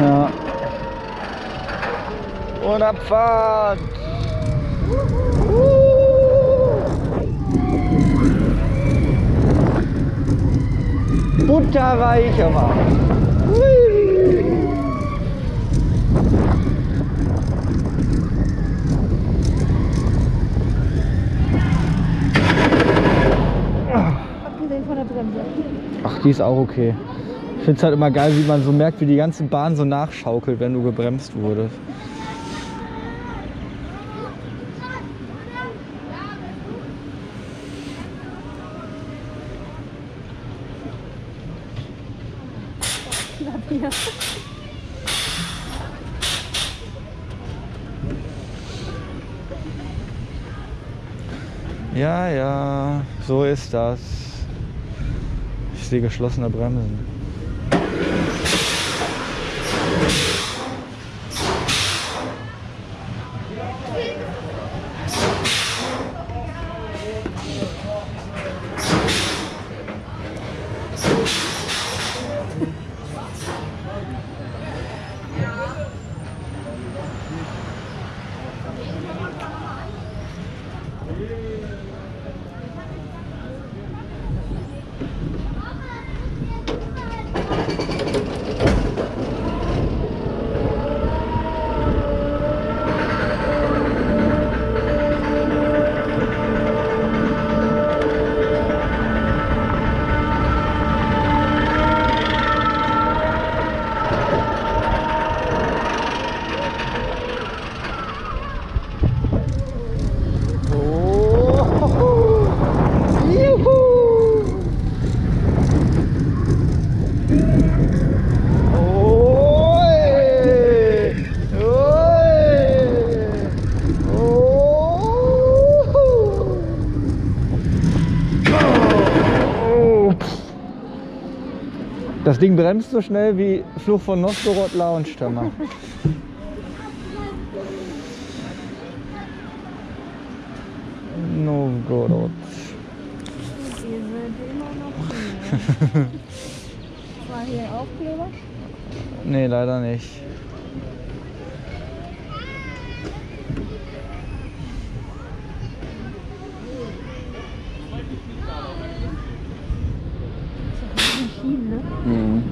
Ja. Und Abfahrt. Butterweich aber. Abgesehen von der Bremse. Ach, die ist auch okay. Ich finde es halt immer geil, wie man so merkt, wie die ganze Bahn so nachschaukelt, wenn du gebremst wurdest. Ja, ja, so ist das. Ich sehe geschlossene Bremsen. Das Ding bremst so schnell wie Fluch von Novgorod Launchtammer. Novgorod. Hier sind immer noch hier. War hier Aufkleber? Nee, leider nicht. Şiirli. Hmm.